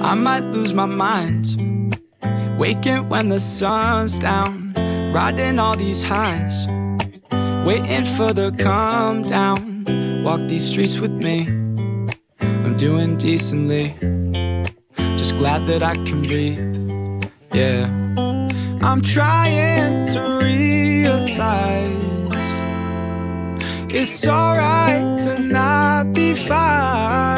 I might lose my mind. Waking when the sun's down, riding all these highs. Waiting for the calm down. Walk these streets with me. I'm doing decently. Just glad that I can breathe. Yeah. I'm trying to realize it's alright to not be fine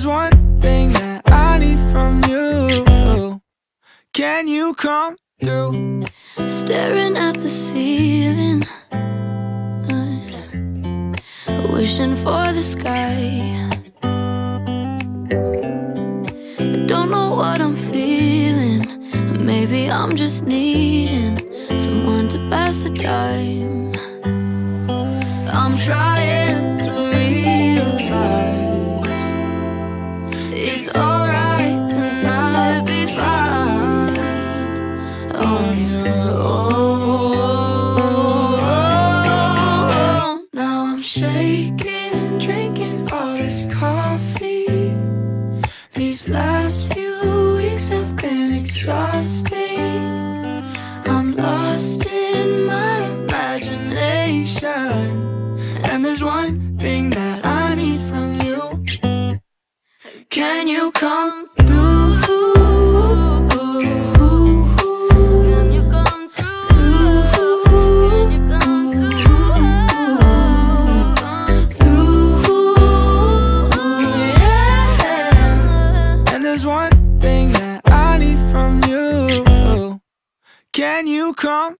There's one thing that I need from you. Can you come through? Staring at the ceiling, wishing for the sky. I don't know what I'm feeling. Maybe I'm just needing someone to pass the time. It's alright be fine on your own. Now I'm shaking, drinking all this coffee. These last few Can you come through? Through? Yeah. And there's one thing that I need from you. Can you come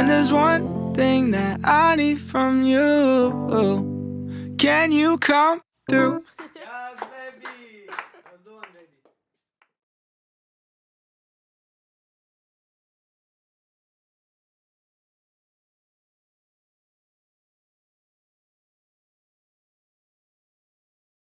And there's one thing that I need from you. Can you come through?